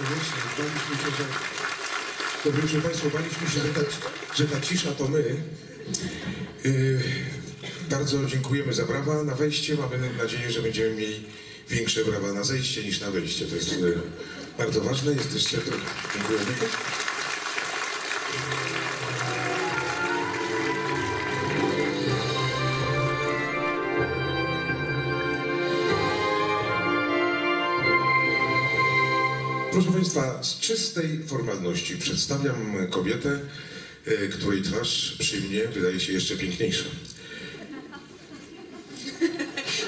Właśnie, baliśmy się, że... Dobry wieczór Państwu, baliśmy się, że ta, że ta cisza to my. Yy, bardzo dziękujemy za brawa na wejście. Mamy nadzieję, że będziemy mieli większe brawa na zejście niż na wejście. To jest yy, bardzo ważne. Jesteście tu. Dziękujemy. Proszę Państwa, z czystej formalności przedstawiam kobietę, e, której twarz przy mnie wydaje się jeszcze piękniejsza.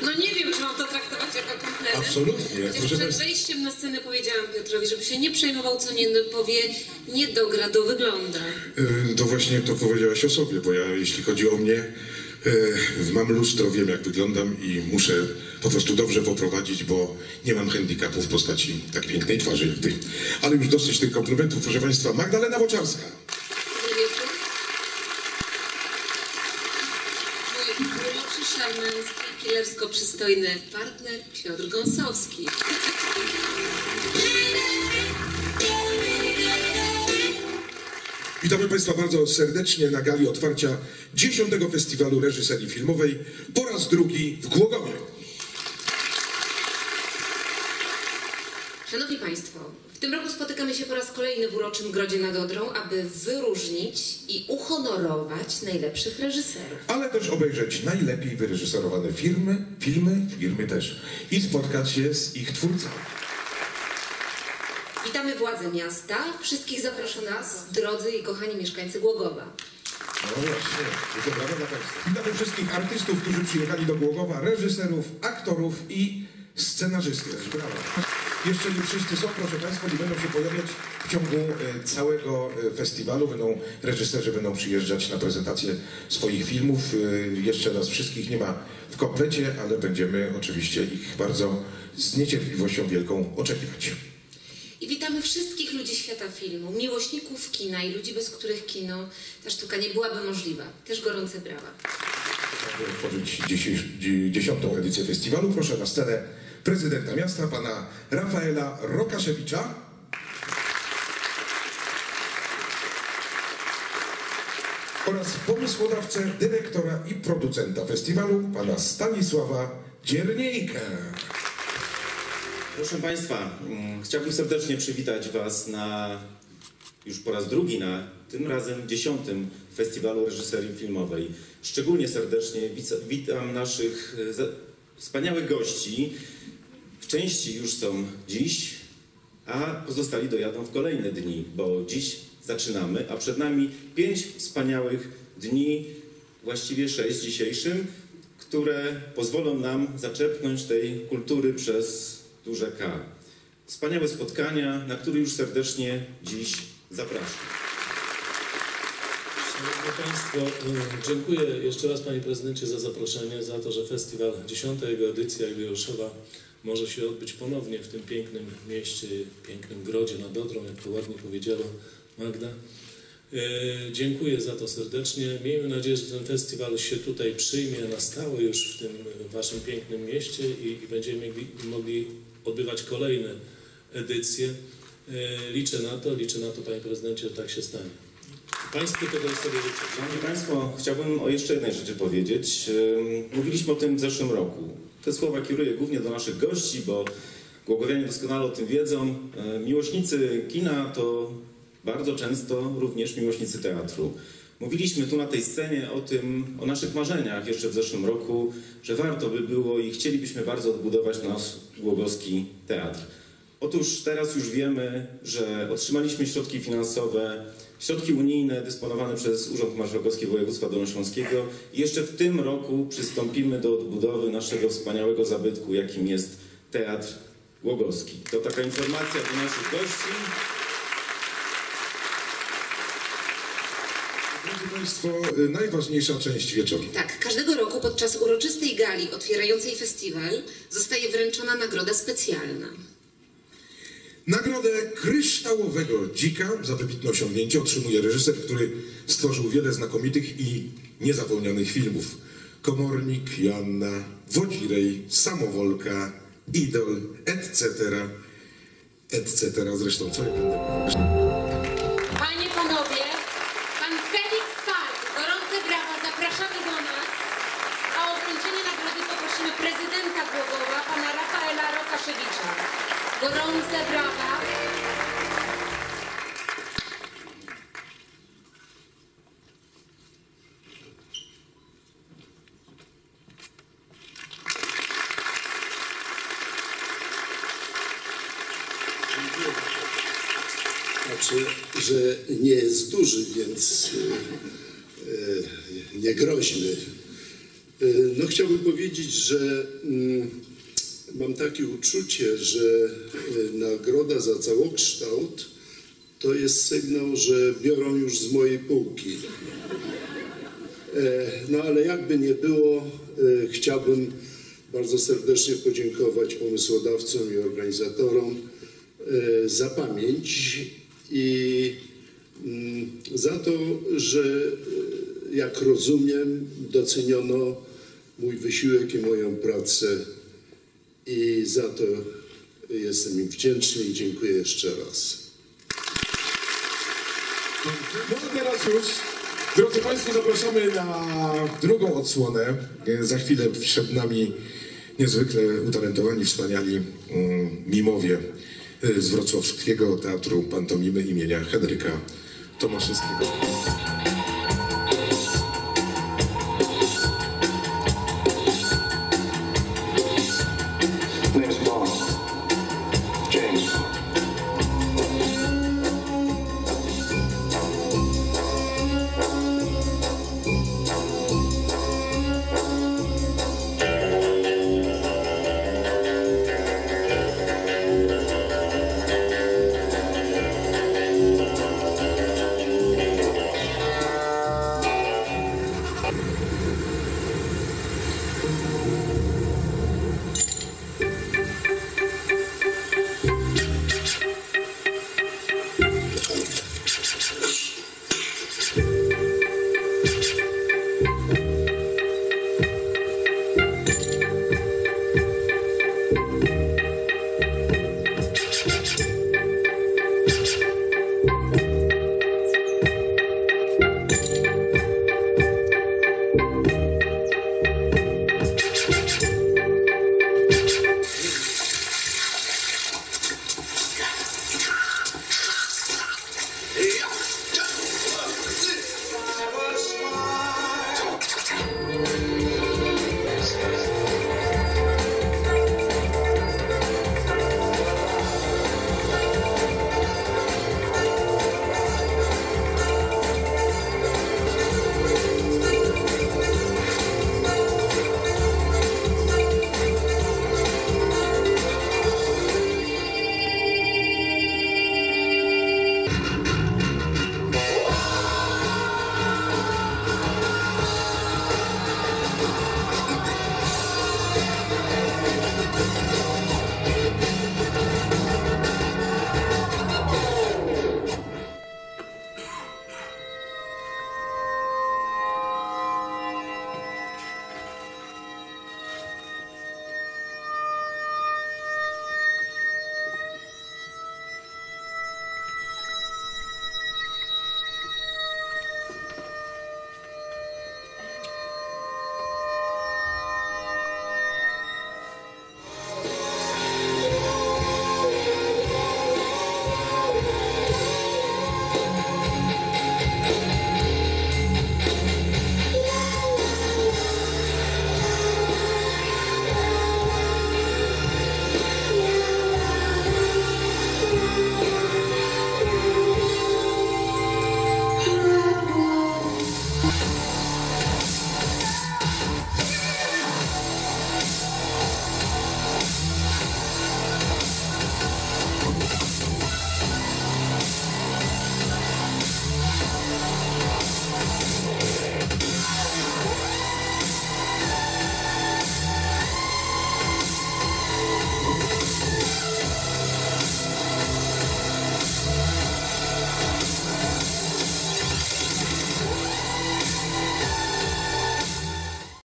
No nie wiem, czy mam to traktować jako komplement. Absolutnie, Chociaż proszę przed wejściem na scenę powiedziałam Piotrowi, żeby się nie przejmował, co nie powie, nie dogra, do wygląda. E, To właśnie to powiedziałaś o sobie, bo ja jeśli chodzi o mnie, mam lustro, wiem jak wyglądam i muszę po prostu dobrze poprowadzić, bo nie mam handicapu w postaci tak pięknej twarzy jak ty. Ale już dosyć tych komplementów, proszę Państwa. Magdalena Boczarska. Dobry wieczór. Mój uroczy, szarmancki, killersko przystojny partner Piotr Gąsowski. Witamy Państwa bardzo serdecznie na gali otwarcia 10. Festiwalu Reżyserii Filmowej po raz drugi w Głogowie. Szanowni Państwo, w tym roku spotykamy się po raz kolejny w uroczym Grodzie nad Odrą, aby wyróżnić i uhonorować najlepszych reżyserów. Ale też obejrzeć najlepiej wyreżyserowane filmy, filmy, firmy też i spotkać się z ich twórcami. Witamy władze miasta, wszystkich zapraszam nas, drodzy i kochani mieszkańcy Głogowa. No właśnie, dużo brawa dla Państwa. Witamy wszystkich artystów, którzy przyjechali do Głogowa, reżyserów, aktorów i scenarzystów. Brawa. Jeszcze nie wszyscy są, proszę Państwa, nie będą się pojawiać w ciągu e, całego e, festiwalu. Będą reżyserzy będą przyjeżdżać na prezentację swoich filmów. E, Jeszcze nas wszystkich nie ma w komplecie, ale będziemy oczywiście ich bardzo z niecierpliwością wielką oczekiwać. I witamy wszystkich ludzi świata filmu, miłośników kina i ludzi, bez których kino, ta sztuka nie byłaby możliwa. Też gorące brawa. Aby otworzyć dziesiątą edycję festiwalu, proszę na scenę prezydenta miasta, pana Rafaela Rokaszewicza. Oraz pomysłodawcę, dyrektora i producenta festiwalu, pana Stanisława Dzierniejkę. Proszę Państwa, mm, chciałbym serdecznie przywitać Was na już po raz drugi na tym razem dziesiątym Festiwalu Reżyserii Filmowej. Szczególnie serdecznie witam naszych e, wspaniałych gości. W części już są dziś, a pozostali dojadą w kolejne dni, bo dziś zaczynamy, a przed nami pięć wspaniałych dni, właściwie sześć dzisiejszym, które pozwolą nam zaczerpnąć tej kultury przez duże K. Wspaniałe spotkania, na które już serdecznie dziś zapraszam. Szanowni Państwo, y, dziękuję jeszcze raz Panie Prezydencie za zaproszenie, za to, że festiwal, dziesiąta jego edycja Jubileuszowa może się odbyć ponownie w tym pięknym mieście, pięknym grodzie nad Odrą, jak to ładnie powiedziała Magda. Y, Dziękuję za to serdecznie. Miejmy nadzieję, że ten festiwal się tutaj przyjmie na stałe już w tym Waszym pięknym mieście i, i będziemy mogli odbywać kolejne edycje. Y, Liczę na to, liczę na to Panie Prezydencie, że tak się stanie. Państwu tego sobie życzę. Szanowni Państwo, chciałbym o jeszcze jednej rzeczy powiedzieć. Mówiliśmy o tym w zeszłym roku. Te słowa kieruję głównie do naszych gości, bo Głogowianie doskonale o tym wiedzą. E, Miłośnicy kina to bardzo często również miłośnicy teatru. Mówiliśmy tu na tej scenie o tym, o naszych marzeniach jeszcze w zeszłym roku, że warto by było i chcielibyśmy bardzo odbudować nasz głogowski teatr. Otóż teraz już wiemy, że otrzymaliśmy środki finansowe, środki unijne dysponowane przez Urząd Marszałkowski Województwa Dolnośląskiego i jeszcze w tym roku przystąpimy do odbudowy naszego wspaniałego zabytku, jakim jest Teatr Głogowski. To taka informacja do naszych gości. Drodzy Państwo, y, najważniejsza część wieczoru. Tak, każdego roku podczas uroczystej gali otwierającej festiwal zostaje wręczona nagroda specjalna. Nagrodę kryształowego dzika za wybitne osiągnięcie otrzymuje reżyser, który stworzył wiele znakomitych i niezapomnianych filmów. Komornik, Joanna, Wodzirej, Samowolka, Idol, etc. etc. Zresztą co ja będę... Panie, panowie, pan Felix Falk, gorące brawa, zapraszamy do nas. A o wręczenie nagrody poprosimy prezydenta Głogowa, pana Rafaela Rokaszewicza. Gorące brawa. Znaczy, że nie jest duży, więc e, e, nie groźny. E, No chciałbym powiedzieć, że mm, mam takie uczucie, że e, nagroda za całokształt to jest sygnał, że biorą już z mojej półki. E, No ale jakby nie było, e, chciałbym bardzo serdecznie podziękować pomysłodawcom i organizatorom za pamięć i mm, za to, że jak rozumiem, doceniono mój wysiłek i moją pracę i za to jestem im wdzięczny i dziękuję jeszcze raz. No a teraz już, drodzy Państwo, zapraszamy na drugą odsłonę. Za chwilę przed nami niezwykle utalentowani, wspaniali mm, mimowie e, z Wrocławskiego Teatru Pantomimy imienia Henryka Tomaszewskiego.